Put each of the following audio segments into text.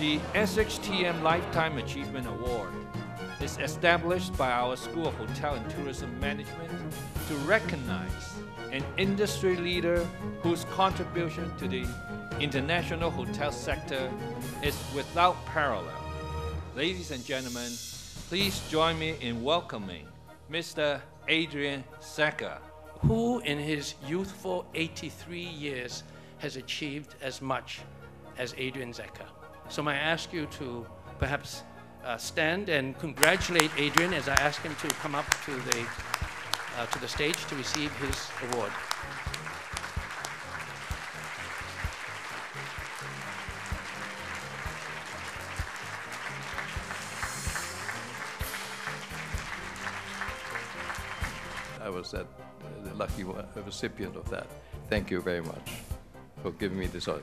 SHTM Lifetime Achievement Award is established by our School of Hotel and Tourism Management to recognize an industry leader whose contribution to the international hotel sector is without parallel. Ladies and gentlemen, please join me in welcoming Mr. Adrian Zecha. Who in his youthful 83 years has achieved as much as Adrian Zecha? So may I ask you to perhaps uh, stand and congratulate Adrian as I ask him to come up to the, uh, to the stage to receive his award. I was that, the lucky recipient of that. Thank you very much for giving me this honor.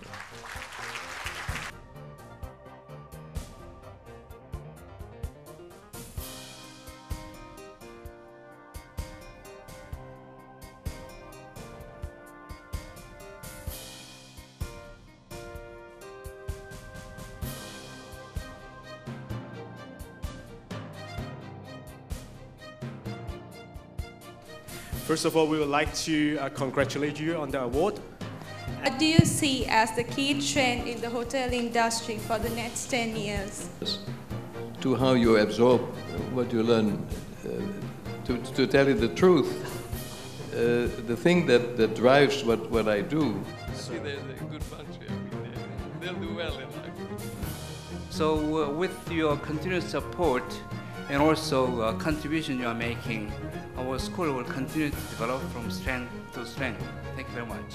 First of all, we would like to uh, congratulate you on the award. What do you see as the key trend in the hotel industry for the next 10 years? To how you absorb what you learn. Uh, to, to tell you the truth, uh, the thing that, that drives what, what I do. See, they're, they're a good bunch here. They'll do well in life. So uh, with your continued support and also uh, contribution you are making, our school will continue to develop from strength to strength. Thank you very much.